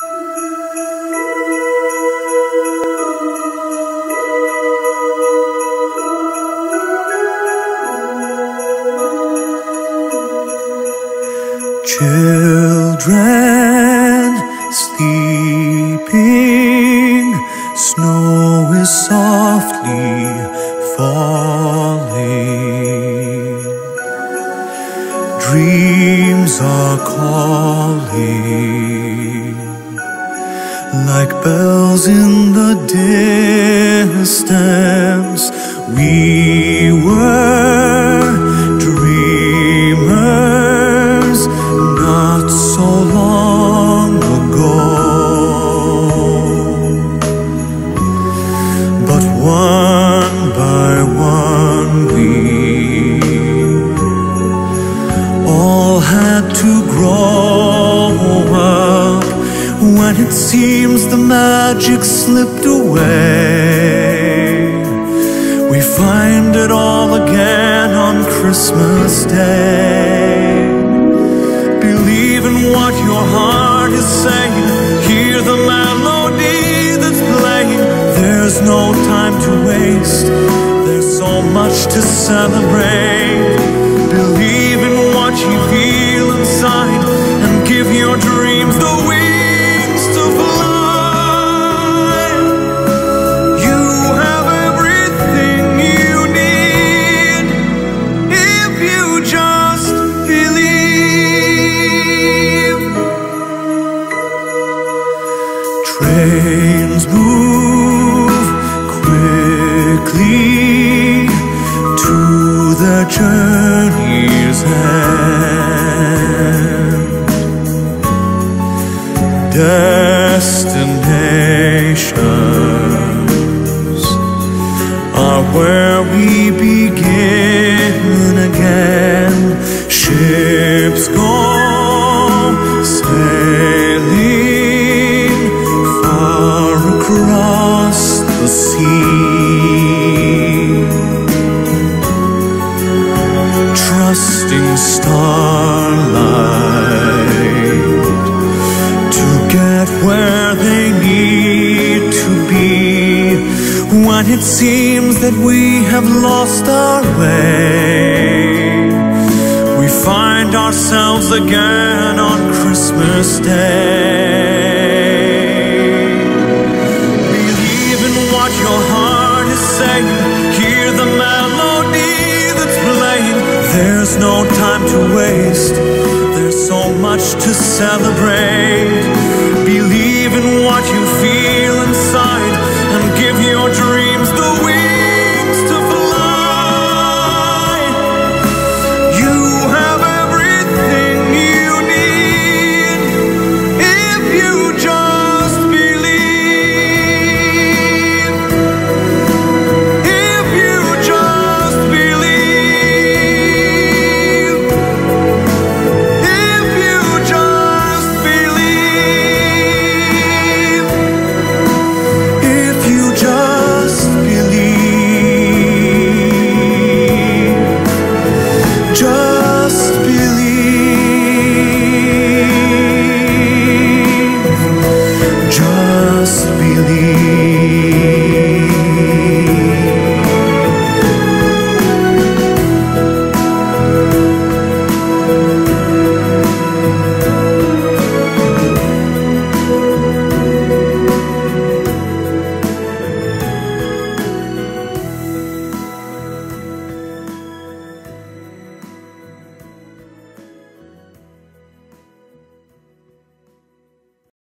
Children sleeping, snow is softly falling. Dreams are calling like bells in the distance. We were dreamers not so long ago. But one by one we all had to grow it seems the magic slipped away. We find it all again on Christmas Day. Believe in what your heart is saying. Hear the melody that's playing. There's no time to waste. There's so much to celebrate. Move quickly to the journey's end. Destinations are where we begin again. Ships go trusting starlight to get where they need to be. When it seems that we have lost our way, we find ourselves again on Christmas Day. No time to waste. There's so much to celebrate.